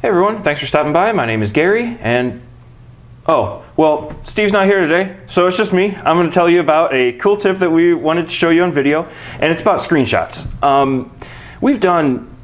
Hey everyone, thanks for stopping by. My name is Gary and oh, well, Steve's not here today, so it's just me. I'm going to tell you about a cool tip that we wanted to show you on video and it's about screenshots. Um, we've done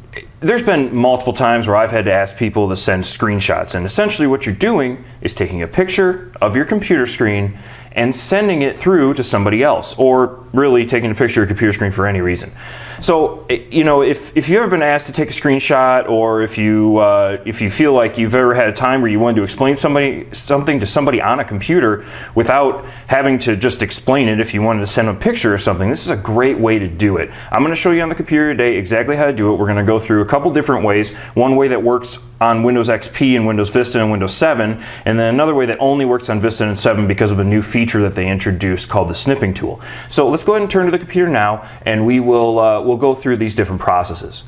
there's been multiple times where I've had to ask people to send screenshots and essentially what you're doing is taking a picture of your computer screen and sending it through to somebody else or really taking a picture of your computer screen for any reason. So, you know, if, if you've ever been asked to take a screenshot or if you, uh, if you feel like you've ever had a time where you wanted to explain somebody, something to somebody on a computer without having to just explain it if you wanted to send a picture or something, this is a great way to do it. I'm going to show you on the computer today exactly how to do it. We're going to go through a couple different ways. One way that works on Windows XP and Windows Vista and Windows 7, and then another way that only works on Vista and 7 because of a new feature that they introduced called the snipping tool. So let's go ahead and turn to the computer now, and we will uh, we'll go through these different processes.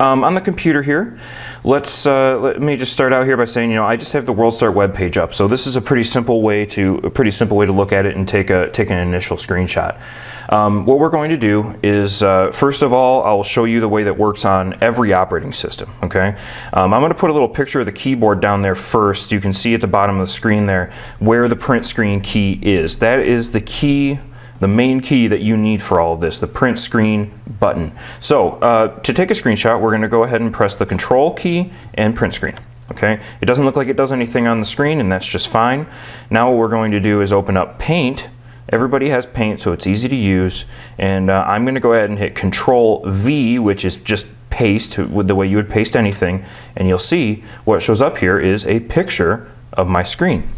Um, on the computer here, let's uh, let me just start out here by saying, you know, I just have the WorldStart web page up. So this is a pretty simple way to a pretty simple way to look at it and take a take an initial screenshot. Um, what we're going to do is, uh, first of all, I'll show you the way that works on every operating system. Okay, um, I'm going to put a little picture of the keyboard down there first. You can see at the bottom of the screen there where the print screen key is. That is the key the main key that you need for all of this, the print screen button. So uh, to take a screenshot, we're going to go ahead and press the control key and print screen. Okay, it doesn't look like it does anything on the screen and that's just fine. Now what we're going to do is open up Paint. Everybody has Paint so it's easy to use and uh, I'm going to go ahead and hit Control V which is just paste with the way you would paste anything and you'll see what shows up here is a picture of my screen.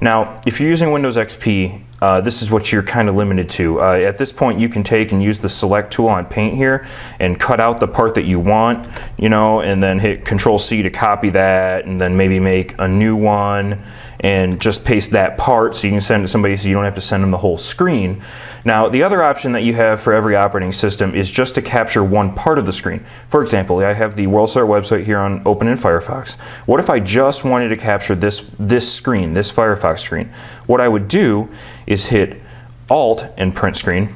Now if you're using Windows XP uh, this is what you're kind of limited to. Uh, at this point you can take and use the select tool on paint here and cut out the part that you want, you know, and then hit control C to copy that and then maybe make a new one and just paste that part so you can send it to somebody so you don't have to send them the whole screen. Now the other option that you have for every operating system is just to capture one part of the screen. For example, I have the WorldStart website here on open in Firefox. What if I just wanted to capture this, this screen, this Firefox screen? What I would do is hit Alt and print screen.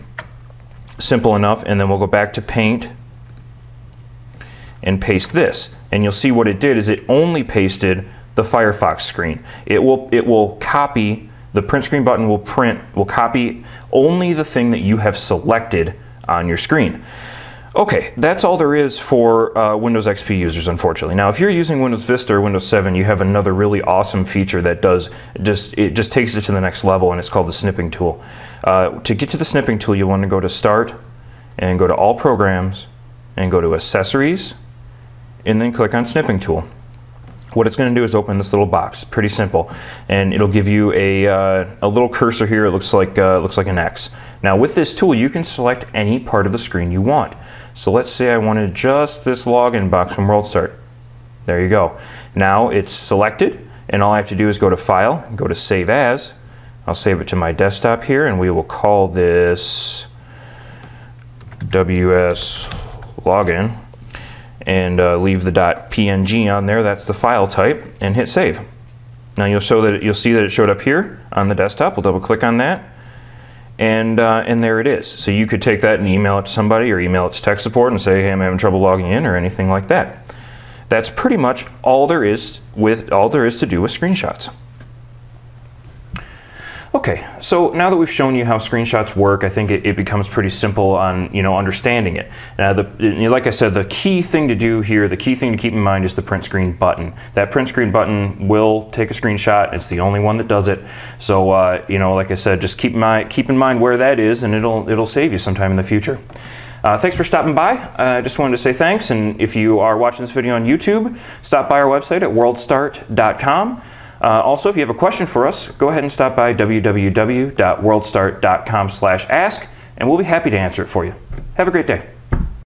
Simple enough, and then we'll go back to Paint and paste this. And you'll see what it did is it only pasted the Firefox screen. It will, it will copy, the print screen button will print, will copy only the thing that you have selected on your screen. Okay, that's all there is for uh, Windows XP users, unfortunately. Now, if you're using Windows Vista or Windows 7, you have another really awesome feature that does just it just takes it to the next level, and it's called the snipping tool. Uh, to get to the snipping tool, you want to go to Start, and go to All Programs, and go to Accessories, and then click on Snipping Tool. What it's going to do is open this little box, pretty simple, and it'll give you a, uh, a little cursor here. It looks like uh, looks like an X. Now, with this tool, you can select any part of the screen you want. So let's say I wanted just this login box from WorldStart. There you go. Now it's selected and all I have to do is go to File, go to Save As. I'll save it to my desktop here and we will call this WS Login and uh, leave the .png on there. That's the file type and hit Save. Now you'll show that you'll see that it showed up here on the desktop. We'll double click on that and, uh, and there it is. So you could take that and email it to somebody or email it to tech support and say, hey, I'm having trouble logging in or anything like that. That's pretty much all there is with all there is to do with screenshots. Okay, so now that we've shown you how screenshots work, I think it, it becomes pretty simple on you know understanding it. Now, the, like I said, the key thing to do here, the key thing to keep in mind is the print screen button. That print screen button will take a screenshot. It's the only one that does it. So uh, you know, like I said, just keep mind keep in mind where that is, and it'll it'll save you sometime in the future. Uh, thanks for stopping by. I uh, just wanted to say thanks, and if you are watching this video on YouTube, stop by our website at worldstart.com. Uh, also, if you have a question for us, go ahead and stop by www.worldstart.com slash ask, and we'll be happy to answer it for you. Have a great day.